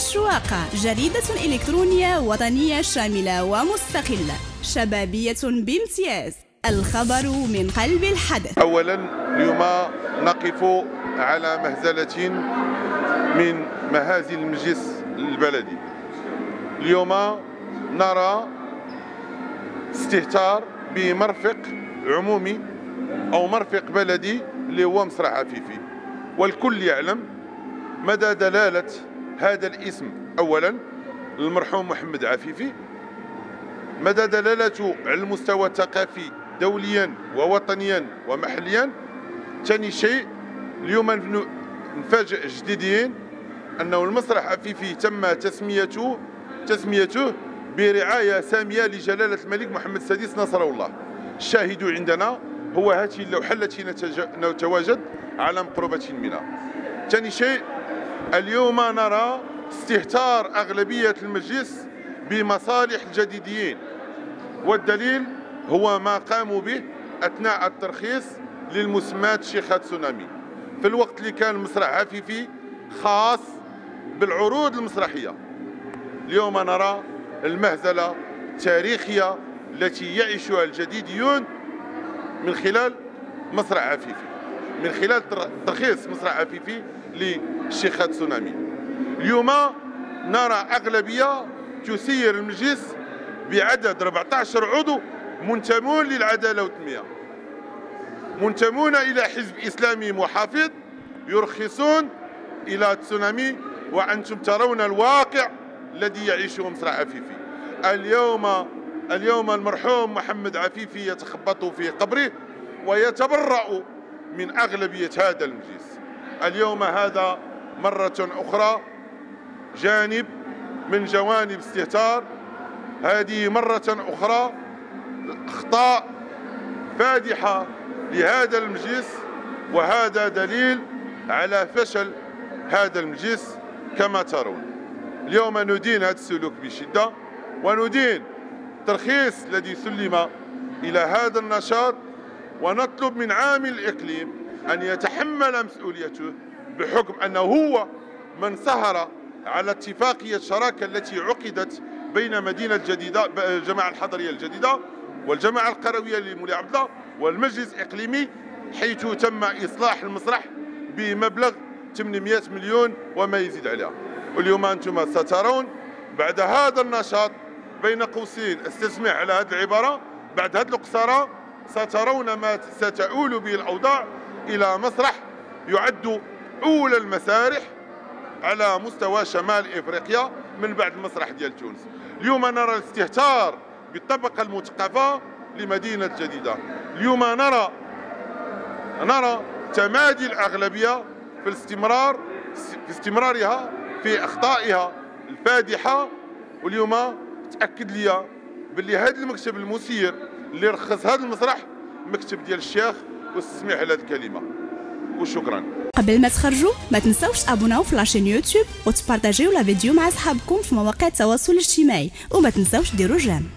الشواقة جريدة إلكترونية وطنية شاملة ومستقلة. شبابية بامتياز. الخبر من قلب الحدث. أولا اليوم نقف على مهزلة من مهازل المجلس البلدي. اليوم نرى استهتار بمرفق عمومي أو مرفق بلدي اللي هو مسرح عفيفي. والكل يعلم مدى دلالة هذا الاسم أولا المرحوم محمد عفيفي. مدى دلالته على المستوى الثقافي دوليا ووطنيا ومحليا؟ ثاني شيء اليوم نفاجئ جديدين انه المسرح عفيفي تم تسميته تسميته برعاية سامية لجلالة الملك محمد السادس نصره الله. الشاهد عندنا هو هذه اللوحة التي نتواجد على مقربة منها. ثاني شيء اليوم نرى استهتار أغلبية المجلس بمصالح الجديديين والدليل هو ما قاموا به أثناء الترخيص للمسمات شيخة تسونامي في الوقت اللي كان المسرح عفيفي خاص بالعروض المسرحية. اليوم نرى المهزلة التاريخية التي يعيشها الجديديون من خلال مسرح عفيفي من خلال ترخيص مسرح عفيفي للشيخة تسونامي. اليوم نرى أغلبية تسير المجلس بعدد 14 عضو منتمون للعدالة والتنمية منتمون إلى حزب إسلامي محافظ يرخصون إلى تسونامي وأنتم ترون الواقع الذي يعيشه مصر عفيفي. اليوم اليوم المرحوم محمد عفيفي يتخبط في قبره ويتبرأ من أغلبية هذا المجلس. اليوم هذا مرة أخرى جانب من جوانب استهتار هذه مرة أخرى أخطاء فادحة لهذا المجلس وهذا دليل على فشل هذا المجلس كما ترون. اليوم ندين هذا السلوك بشدة وندين ترخيص الذي سلم إلى هذا النشاط ونطلب من عامل الإقليم أن يتحمل مسؤوليته بحكم أنه هو من سهر على اتفاقية الشراكة التي عقدت بين مدينة جديدة الجماعة الحضرية الجديدة والجماعة القروية لمولي عبد الله والمجلس الإقليمي حيث تم إصلاح المسرح بمبلغ 800 مليون وما يزيد عليها. واليوم أنتم سترون بعد هذا النشاط بين قوسين استسمع على هذه العبارة بعد هذه القصارى سترون ما ستؤول به الأوضاع إلى مسرح يعد أولى المسارح على مستوى شمال إفريقيا من بعد المسرح ديال تونس. اليوم نرى الاستهتار بالطبقة المثقفة لمدينة جديدة. اليوم نرى نرى تمادي الأغلبية في الاستمرار في استمرارها في أخطائها الفادحة. واليوم تأكد لي باللي هذا المكتب المسير اللي رخص هذا المسرح مكتب ديال الشيخ واستسمح على هذه الكلمة. وشكرا. قبل ما تخرجوا ما تنسوش تابوناو في la chaîne YouTube وتبارطاجيو la vidéo مع أصحابكم في مواقع التواصل الاجتماعي وما تنسوش ديروا j'aime.